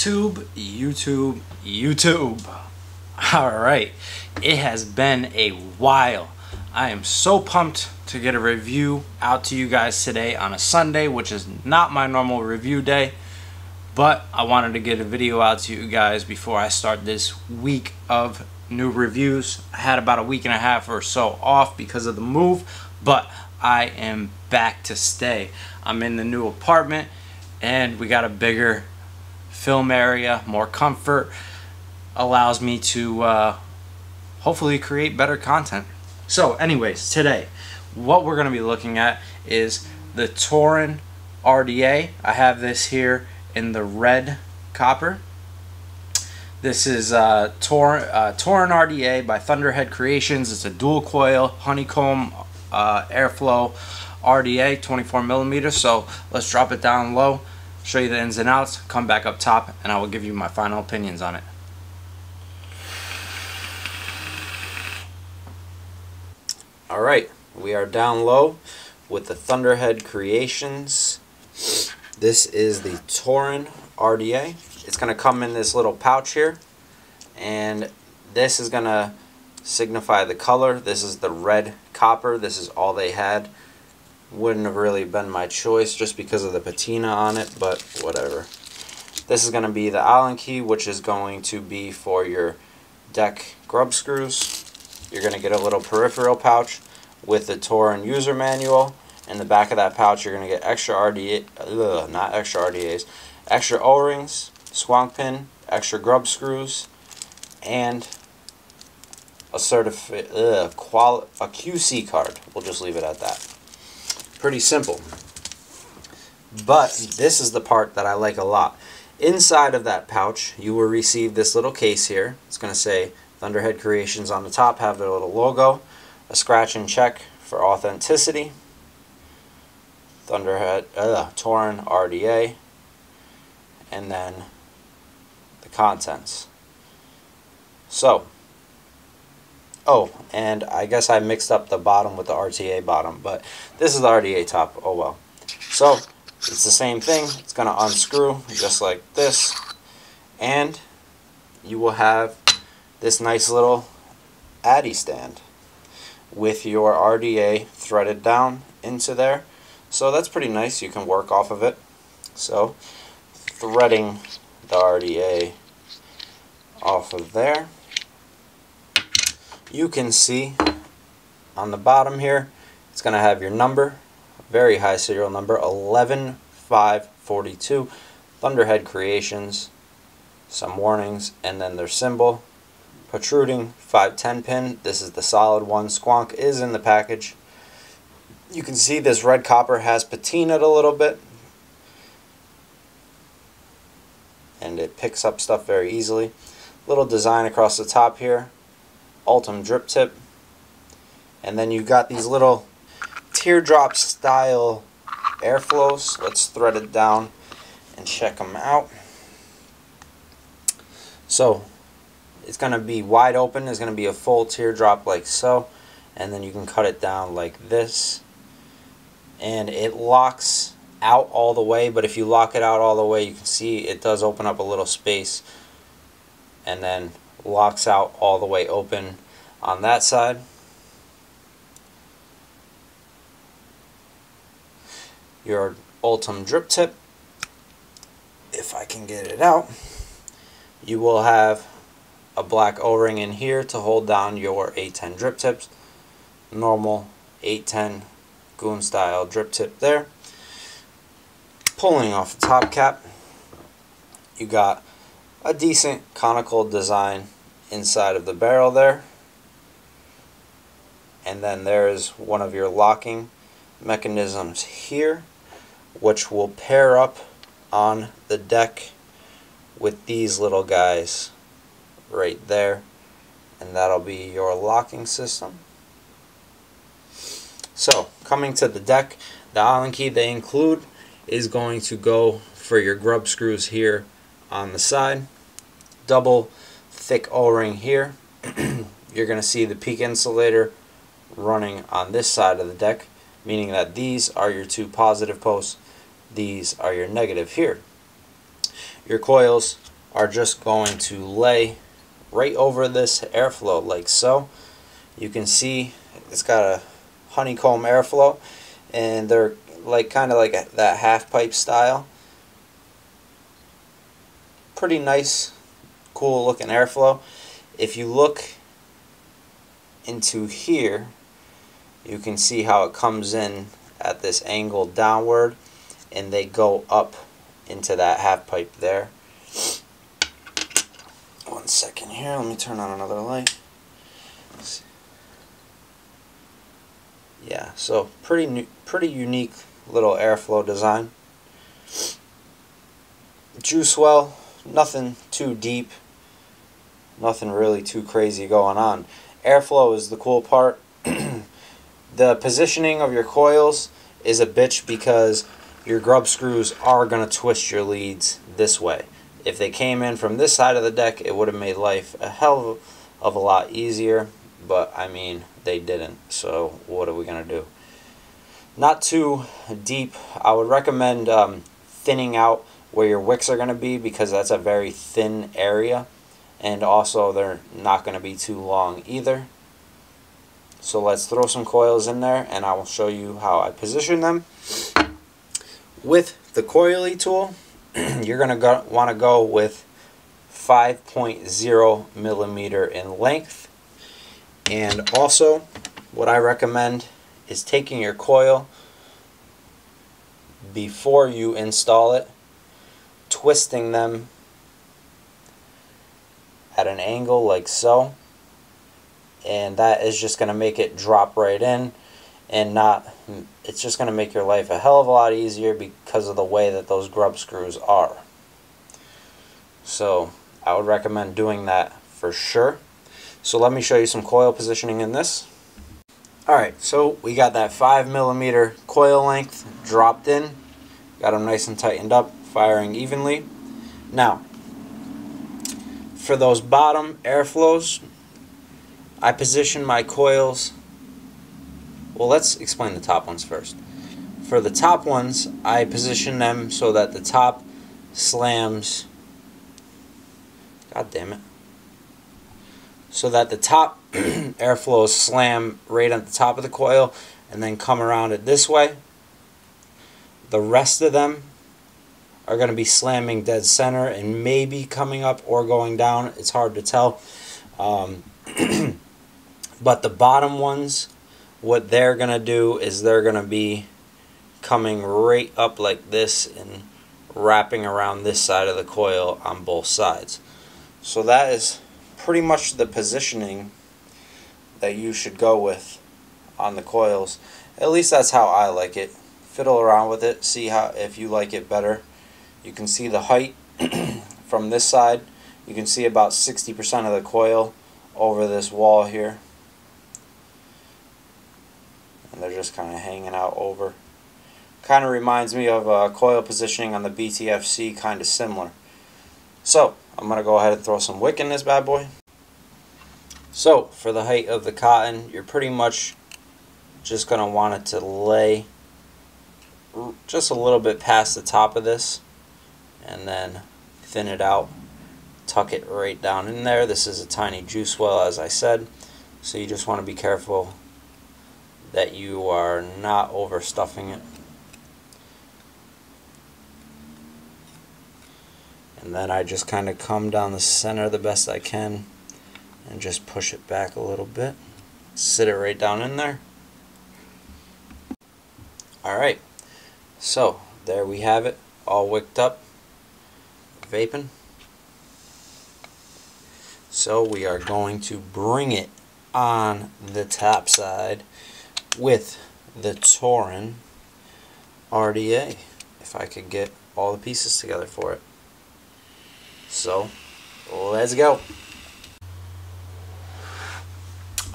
YouTube, YouTube, YouTube. Alright, it has been a while. I am so pumped to get a review out to you guys today on a Sunday, which is not my normal review day. But I wanted to get a video out to you guys before I start this week of new reviews. I had about a week and a half or so off because of the move, but I am back to stay. I'm in the new apartment and we got a bigger film area, more comfort, allows me to uh, hopefully create better content. So anyways, today, what we're going to be looking at is the Tauren RDA. I have this here in the red copper. This is uh, Tor uh, Tauren RDA by Thunderhead Creations. It's a dual coil honeycomb uh, airflow RDA 24 millimeters. So let's drop it down low, show you the ins and outs, come back up top, and I will give you my final opinions on it. Alright, we are down low with the Thunderhead Creations. This is the Tauren RDA. It's going to come in this little pouch here. And this is going to signify the color. This is the red copper. This is all they had. Wouldn't have really been my choice just because of the patina on it, but whatever. This is going to be the Allen key, which is going to be for your deck grub screws. You're going to get a little peripheral pouch with the Tauren user manual. In the back of that pouch, you're going to get extra RDA, ugh, not extra RDAs, extra O-rings, squonk pin, extra grub screws, and a certificate, a QC card. We'll just leave it at that. Pretty simple. But this is the part that I like a lot. Inside of that pouch, you will receive this little case here. It's going to say Thunderhead Creations on the top, have their little logo, a scratch and check for authenticity, Thunderhead, uh, Tauren RDA, and then the contents. So, oh, and I guess I mixed up the bottom with the RTA bottom, but this is the RDA top, oh well. So, it's the same thing, it's going to unscrew just like this, and you will have this nice little Addy stand with your RDA threaded down into there. So that's pretty nice, you can work off of it. So, threading the RDA off of there. You can see on the bottom here, it's going to have your number, very high serial number, 11542, Thunderhead Creations, some warnings, and then their symbol, protruding 510 pin. This is the solid one. Squonk is in the package. You can see this red copper has patinaed a little bit. And it picks up stuff very easily. Little design across the top here. Ultem drip tip. And then you've got these little teardrop style airflows. Let's thread it down and check them out. So it's going to be wide open. It's going to be a full teardrop like so. And then you can cut it down like this. And it locks out all the way. But if you lock it out all the way, you can see it does open up a little space. And then locks out all the way open on that side. Your Ultem drip tip, if I can get it out, you will have a black o-ring in here to hold down your 810 drip tips normal 810 goon style drip tip there pulling off the top cap you got a decent conical design inside of the barrel there. And then there's one of your locking mechanisms here which will pair up on the deck with these little guys right there. And that'll be your locking system. So coming to the deck the Allen key they include is going to go for your grub screws here on the side double thick o-ring here you're going to see the PEEK insulator running on this side of the deck meaning that these are your two positive posts these are your negative here your coils are just going to lay right over this airflow like so. You can see it's got a honeycomb airflow and they're like kind of like a, that half pipe style. Pretty nice, cool looking airflow. If you look into here, you can see how it comes in at this angle downward and they go up into that half pipe there. One second here, let me turn on another light. Yeah, so pretty new, pretty unique little airflow design. Juice well, nothing too deep, nothing really too crazy going on. Airflow is the cool part. the positioning of your coils is a bitch because your grub screws are going to twist your leads this way. If they came in from this side of the deck, it would have made life a hell of a lot easier, but I mean, they didn't, so what are we going to do? Not too deep. I would recommend um, thinning out where your wicks are going to be because that's a very thin area, and also they're not going to be too long either. So let's throw some coils in there and I will show you how I position them. With the coily tool, you're going to want to go with 5.0 millimeter in length. And also, what I recommend is taking your coil before you install it, twisting them at an angle like so. And that is just going to make it drop right in and not it's just going to make your life a hell of a lot easier because of the way that those grub screws are. So I would recommend doing that for sure. So let me show you some coil positioning in this. Alright so we got that 5 millimeter coil length dropped in. Got them nice and tightened up firing evenly now for those bottom airflows I position my coils well, let's explain the top ones first. For the top ones, I position them so that the top slams. God damn it. So that the top airflows slam right at the top of the coil and then come around it this way. The rest of them are going to be slamming dead center and maybe coming up or going down. It's hard to tell. Um, but the bottom ones what they're going to do is they're going to be coming right up like this and wrapping around this side of the coil on both sides. So that is pretty much the positioning that you should go with on the coils. At least that's how I like it. Fiddle around with it, see how if you like it better. You can see the height from this side. You can see about 60% of the coil over this wall here and they're just kind of hanging out over. Kind of reminds me of uh, coil positioning on the BTFC, kind of similar. So, I'm going to go ahead and throw some wick in this bad boy. So, for the height of the cotton, you're pretty much just going to want it to lay just a little bit past the top of this and then thin it out tuck it right down in there this is a tiny juice well as I said so you just want to be careful that you are not overstuffing it. And then I just kind of come down the center the best I can and just push it back a little bit. Sit it right down in there. Alright, so there we have it, all wicked up, vaping. So we are going to bring it on the top side with the Tauren RDA if I could get all the pieces together for it. So, let's go.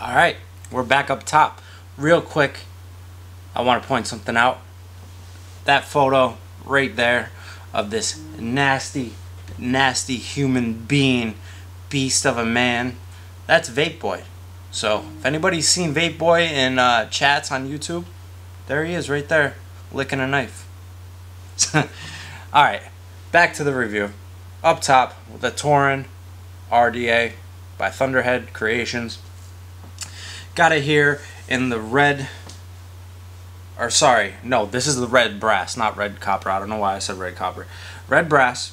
Alright, we're back up top. Real quick, I want to point something out. That photo right there of this nasty, nasty human being, beast of a man, that's Vape Boy. So if anybody's seen Vape Boy in uh, chats on YouTube, there he is right there, licking a knife. Alright, back to the review. up top, the Tauren RDA by Thunderhead Creations. Got it here in the red, or sorry, no, this is the red brass, not red copper. I don't know why I said red copper. Red brass.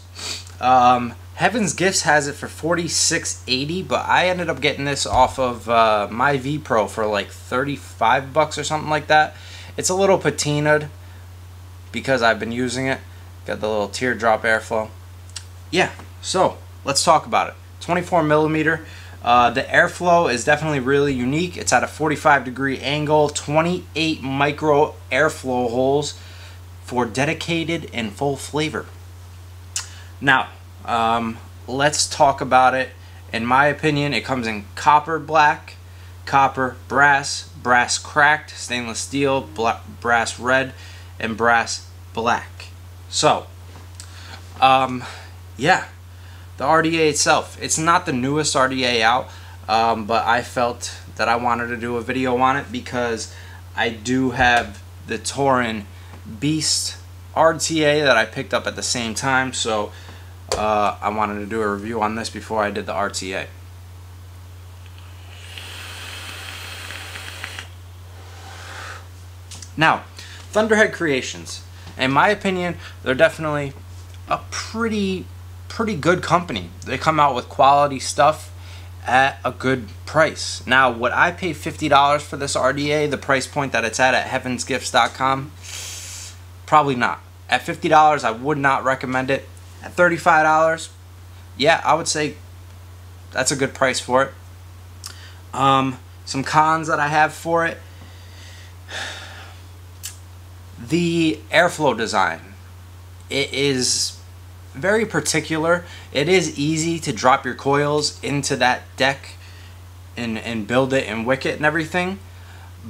Um, Heaven's Gifts has it for 46.80, but I ended up getting this off of uh, MyVPro for like 35 bucks or something like that. It's a little patinaed because I've been using it. Got the little teardrop airflow. Yeah, so let's talk about it. 24 millimeter. Uh, the airflow is definitely really unique. It's at a 45 degree angle, 28 micro airflow holes for dedicated and full flavor. Now, um, let's talk about it. In my opinion, it comes in copper black, copper brass, brass cracked, stainless steel, black brass red, and brass black. So, um, yeah, the RDA itself. It's not the newest RDA out, um, but I felt that I wanted to do a video on it because I do have the Tauren Beast RTA that I picked up at the same time. So uh, I wanted to do a review on this before I did the RTA. Now, Thunderhead Creations. In my opinion, they're definitely a pretty pretty good company. They come out with quality stuff at a good price. Now, would I pay $50 for this RDA, the price point that it's at at heavensgifts.com? Probably not. At $50, I would not recommend it. At $35, yeah, I would say that's a good price for it. Um, some cons that I have for it. The airflow design. It is very particular. It is easy to drop your coils into that deck and, and build it and wick it and everything.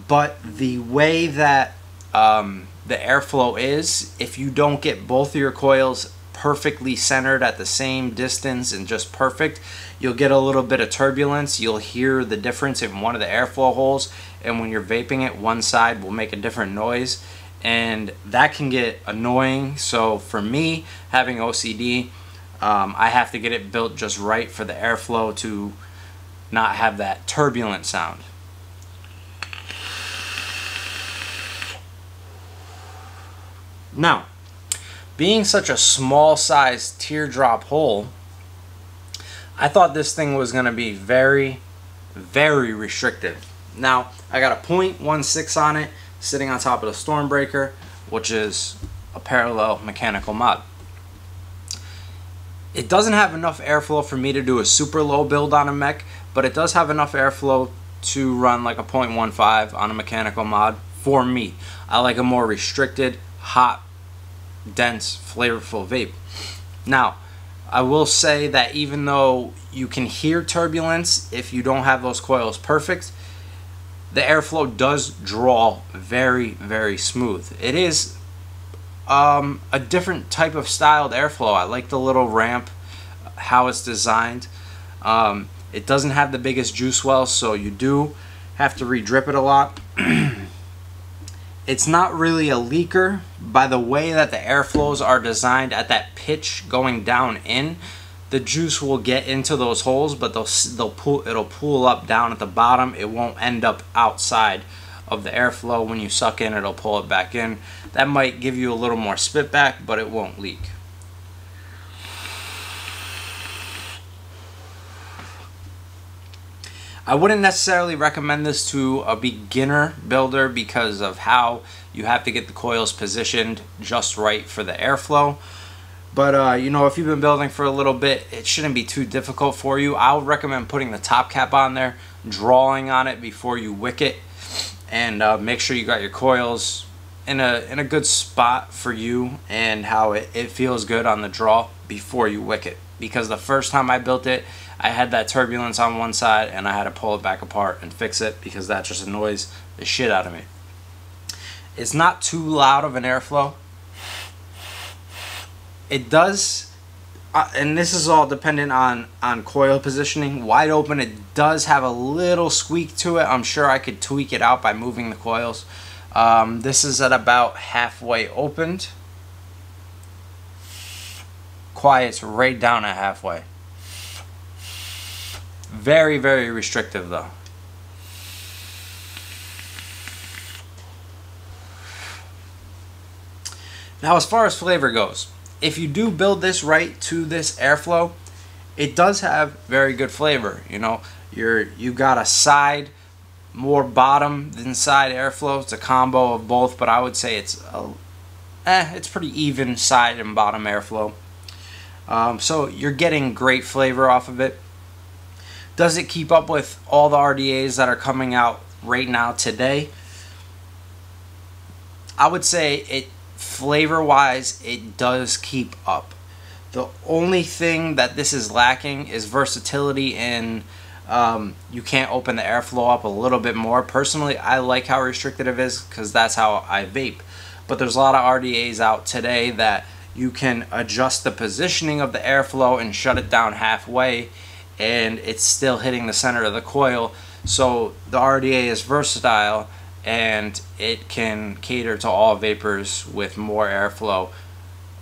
But the way that um, the airflow is, if you don't get both of your coils perfectly centered at the same distance and just perfect, you'll get a little bit of turbulence. You'll hear the difference in one of the airflow holes, and when you're vaping it, one side will make a different noise, and that can get annoying. So for me, having OCD, um, I have to get it built just right for the airflow to not have that turbulent sound. Now, being such a small size teardrop hole, I thought this thing was going to be very, very restrictive. Now, I got a 0.16 on it sitting on top of the Stormbreaker, which is a parallel mechanical mod. It doesn't have enough airflow for me to do a super low build on a mech, but it does have enough airflow to run like a 0.15 on a mechanical mod for me. I like a more restricted, hot dense, flavorful vape. Now, I will say that even though you can hear turbulence if you don't have those coils perfect, the airflow does draw very, very smooth. It is um, a different type of styled airflow. I like the little ramp, how it's designed. Um, it doesn't have the biggest juice well, so you do have to re-drip it a lot. it's not really a leaker by the way that the airflows are designed at that pitch going down in. The juice will get into those holes but they'll they'll pull it'll pool up down at the bottom. It won't end up outside of the airflow. When you suck in it'll pull it back in. That might give you a little more spit back but it won't leak I wouldn't necessarily recommend this to a beginner builder because of how you have to get the coils positioned just right for the airflow. But, uh, you know, if you've been building for a little bit, it shouldn't be too difficult for you. I would recommend putting the top cap on there, drawing on it before you wick it, and uh, make sure you got your coils in a, in a good spot for you and how it, it feels good on the draw before you wick it. Because the first time I built it, I had that turbulence on one side and I had to pull it back apart and fix it because that just annoys the shit out of me. It's not too loud of an airflow. It does, uh, and this is all dependent on, on coil positioning. Wide open, it does have a little squeak to it. I'm sure I could tweak it out by moving the coils. Um, this is at about halfway opened. quiets right down at halfway. Very, very restrictive though. Now as far as flavor goes, if you do build this right to this airflow, it does have very good flavor. You know, you're you got a side more bottom than side airflow. It's a combo of both, but I would say it's a, eh, it's pretty even side and bottom airflow. Um, so you're getting great flavor off of it. Does it keep up with all the RDAs that are coming out right now today? I would say it flavor wise it does keep up. The only thing that this is lacking is versatility in um, you can't open the airflow up a little bit more. Personally, I like how restricted it is because that's how I vape. But there's a lot of RDAs out today that you can adjust the positioning of the airflow and shut it down halfway and it's still hitting the center of the coil. So the RDA is versatile and it can cater to all vapors with more airflow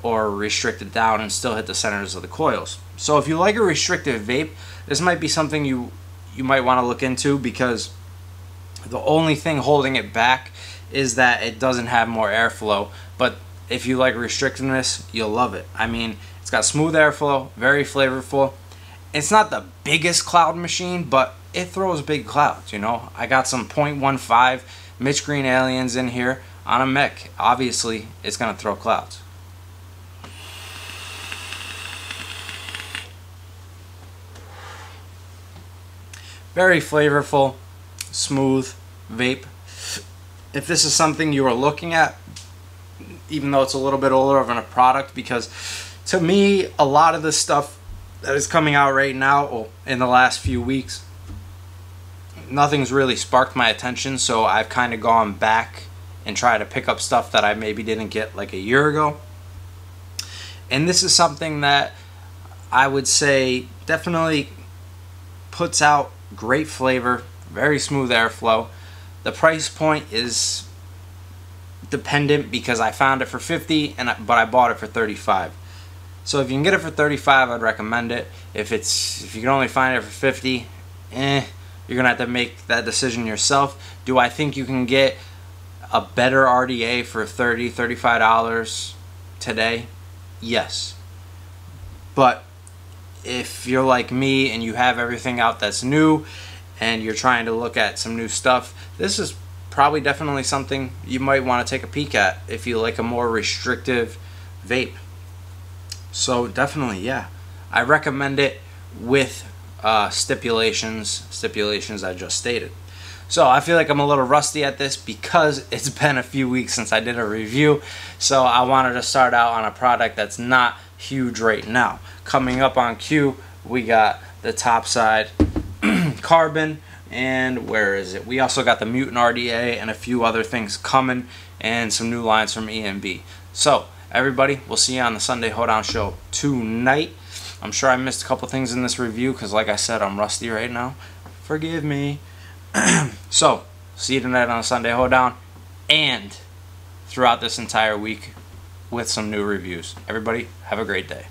or restrict it down and still hit the centers of the coils. So if you like a restrictive vape, this might be something you you might want to look into because the only thing holding it back is that it doesn't have more airflow. But if you like restrictiveness, you'll love it. I mean, it's got smooth airflow, very flavorful. It's not the biggest cloud machine, but it throws big clouds, you know. I got some 0.15 Mitch Green aliens in here on a mech. Obviously, it's going to throw clouds. Very flavorful, smooth vape. If this is something you are looking at, even though it's a little bit older of a product, because to me, a lot of this stuff that is coming out right now, in the last few weeks, nothing's really sparked my attention, so I've kind of gone back and tried to pick up stuff that I maybe didn't get like a year ago. And this is something that I would say definitely puts out great flavor, very smooth airflow. The price point is dependent because I found it for 50 and but I bought it for 35. So if you can get it for 35, I'd recommend it. If it's if you can only find it for 50, eh, you're to have to make that decision yourself. Do I think you can get a better RDA for 30 $35 today? Yes. But if you're like me and you have everything out that's new and you're trying to look at some new stuff, this is probably definitely something you might want to take a peek at if you like a more restrictive vape. So definitely, yeah. I recommend it with uh, stipulations, stipulations I just stated. So I feel like I'm a little rusty at this because it's been a few weeks since I did a review. So I wanted to start out on a product that's not huge right now. Coming up on cue, we got the Topside carbon and where is it? We also got the Mutant RDA and a few other things coming and some new lines from ENB. So everybody, we'll see you on the Sunday Hoedown Show tonight. I'm sure I missed a couple things in this review because like I said, I'm rusty right now. Forgive me. so, see you tonight on Sunday Hoedown and throughout this entire week with some new reviews. Everybody, have a great day.